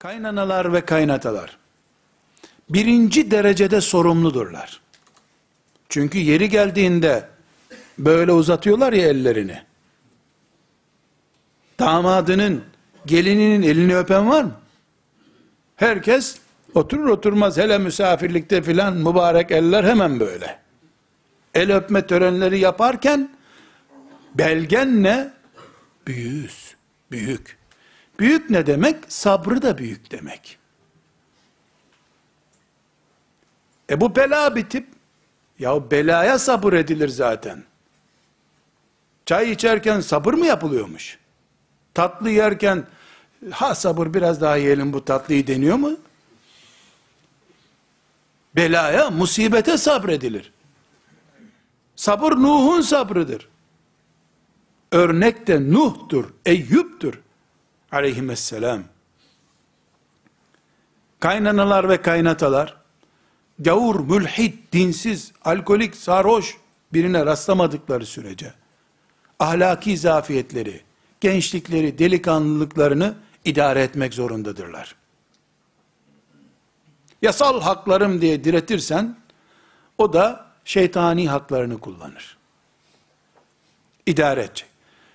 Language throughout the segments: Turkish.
Kaynanalar ve kaynatalar birinci derecede sorumludurlar. Çünkü yeri geldiğinde böyle uzatıyorlar ya ellerini. Damadının, gelininin elini öpen var mı? Herkes oturur oturmaz hele misafirlikte filan mübarek eller hemen böyle. El öpme törenleri yaparken belgen ne? Büyüğüz, büyük. Büyük ne demek? Sabrı da büyük demek. E bu bela bir tip. Ya belaya sabır edilir zaten. Çay içerken sabır mı yapılıyormuş? Tatlı yerken ha sabır biraz daha yiyelim bu tatlıyı deniyor mu? Belaya, musibete sabredilir. Sabır Nuh'un sabrıdır. Örnek de Nuh'tur, Eyüp'tür. Aleyhisselam. Kaynanalar ve kaynatalar, gavur, mülhid, dinsiz, alkolik, sarhoş birine rastlamadıkları sürece, ahlaki zafiyetleri, gençlikleri, delikanlılıklarını idare etmek zorundadırlar. Yasal haklarım diye diretirsen, o da şeytani haklarını kullanır. İdare edecek.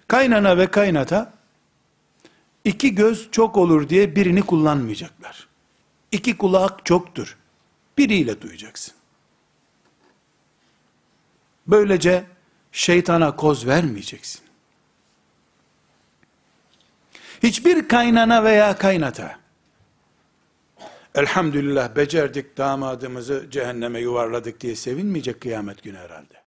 Kaynana ve kaynata, iki göz çok olur diye birini kullanmayacaklar. İki kulak çoktur. Biriyle duyacaksın. Böylece şeytana koz vermeyeceksin. Hiçbir kaynana veya kaynata, elhamdülillah becerdik damadımızı cehenneme yuvarladık diye sevinmeyecek kıyamet günü herhalde.